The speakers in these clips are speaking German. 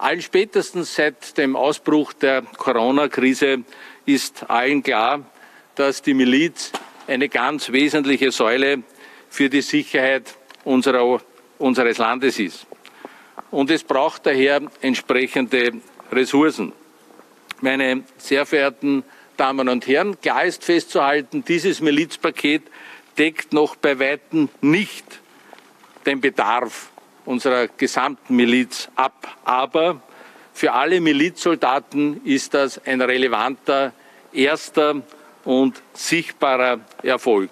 Allspätestens seit dem Ausbruch der Corona-Krise ist allen klar, dass die Miliz eine ganz wesentliche Säule für die Sicherheit unserer, unseres Landes ist. Und es braucht daher entsprechende Ressourcen. Meine sehr verehrten Damen und Herren, klar ist festzuhalten, dieses Milizpaket deckt noch bei weitem nicht den Bedarf unserer gesamten Miliz ab. Aber für alle Milizsoldaten ist das ein relevanter erster und sichtbarer Erfolg.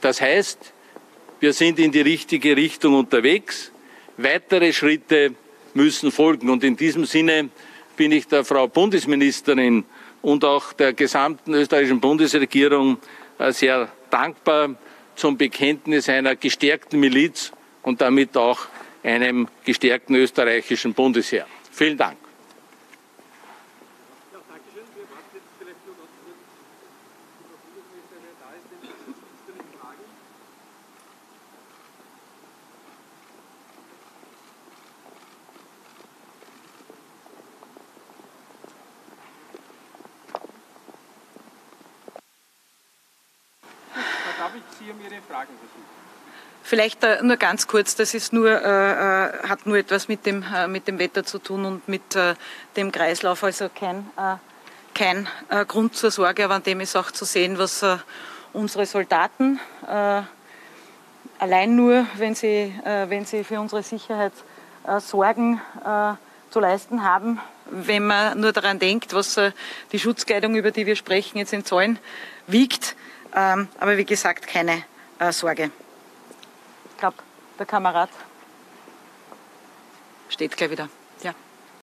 Das heißt, wir sind in die richtige Richtung unterwegs. Weitere Schritte müssen folgen. Und in diesem Sinne bin ich der Frau Bundesministerin und auch der gesamten österreichischen Bundesregierung äh, sehr dankbar zum Bekenntnis einer gestärkten Miliz und damit auch einem gestärkten österreichischen Bundesheer. Vielen Dank. Darf ich Sie um Ihre Fragen versuchen? Vielleicht äh, nur ganz kurz, das ist nur, äh, äh, hat nur etwas mit dem, äh, mit dem Wetter zu tun und mit äh, dem Kreislauf, also kein, äh, kein Grund zur Sorge, aber an dem ist auch zu sehen, was unsere Soldaten allein nur, wenn sie, wenn sie für unsere Sicherheit Sorgen zu leisten haben, wenn man nur daran denkt, was die Schutzkleidung, über die wir sprechen, jetzt in Zahlen wiegt. Ähm, aber wie gesagt, keine Sorge. Glaube, der Kamerad steht gleich wieder.